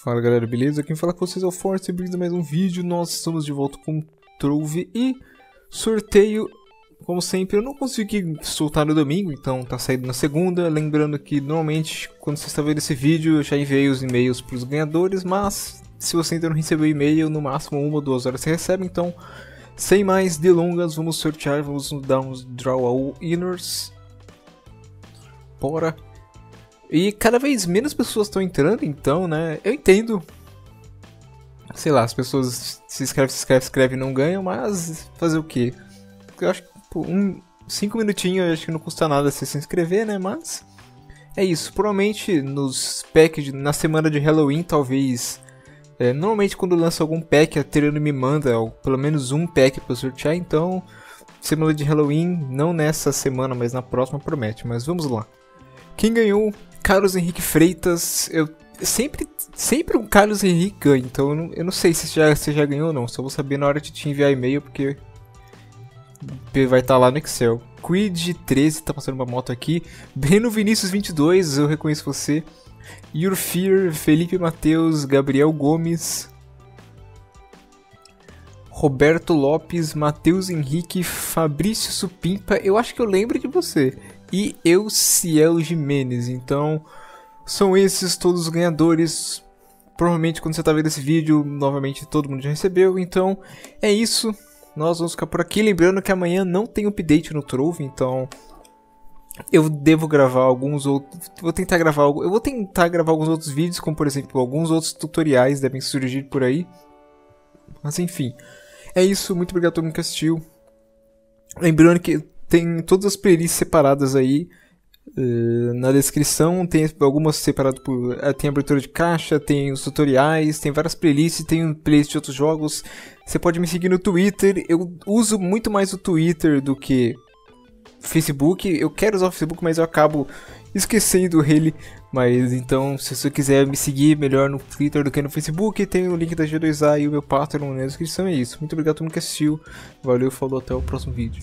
Fala galera, beleza? Quem fala com vocês é o Force, bem-vindo a mais um vídeo. Nós estamos de volta com Trove e sorteio. Como sempre, eu não consegui soltar no domingo, então tá saindo na segunda. Lembrando que normalmente, quando você está vendo esse vídeo, eu já enviei os e-mails para os ganhadores, mas se você ainda não recebeu e-mail, no máximo uma ou duas horas você recebe. Então, sem mais delongas, vamos sortear, vamos dar uns Draw All Inners. Bora! E cada vez menos pessoas estão entrando, então, né? Eu entendo. Sei lá, as pessoas se escrevem, se escrevem, se escrevem e não ganham, mas fazer o quê? Eu acho que pô, um, cinco minutinhos acho que não custa nada se se inscrever, né? Mas é isso. Provavelmente nos packs, na semana de Halloween, talvez. É, normalmente quando lança algum pack, a Terano me manda pelo menos um pack para sortear, então semana de Halloween, não nessa semana, mas na próxima promete. Mas vamos lá. Quem ganhou Carlos Henrique Freitas, eu sempre, sempre um Carlos Henrique ganha, então eu não, eu não sei se já, se já ganhou ou não, só vou saber na hora de te enviar e-mail, porque vai estar tá lá no Excel. Quid 13 tá passando uma moto aqui. Breno Vinícius 22, eu reconheço você. Yurfir, Felipe Mateus, Gabriel Gomes, Roberto Lopes, Matheus Henrique, Fabrício Supimpa, eu acho que eu lembro de você e Euciel Jimenez. Então, são esses todos os ganhadores. Provavelmente quando você está vendo esse vídeo, novamente todo mundo já recebeu. Então, é isso. Nós vamos ficar por aqui. Lembrando que amanhã não tem update no Trove, então eu devo gravar alguns outros. Vou tentar gravar Eu vou tentar gravar alguns outros vídeos, como por exemplo, alguns outros tutoriais devem surgir por aí. Mas enfim. É isso, muito obrigado a todo mundo que assistiu. Lembrando que tem todas as playlists separadas aí uh, na descrição. Tem algumas separadas por. Uh, tem abertura de caixa, tem os tutoriais, tem várias playlists, tem playlist de outros jogos. Você pode me seguir no Twitter. Eu uso muito mais o Twitter do que Facebook. Eu quero usar o Facebook, mas eu acabo esquecendo ele. Mas então, se você quiser me seguir melhor no Twitter do que no Facebook, tem o link da G2A e o meu Patreon na descrição. É isso. Muito obrigado a todo mundo que assistiu. Valeu, falou, até o próximo vídeo.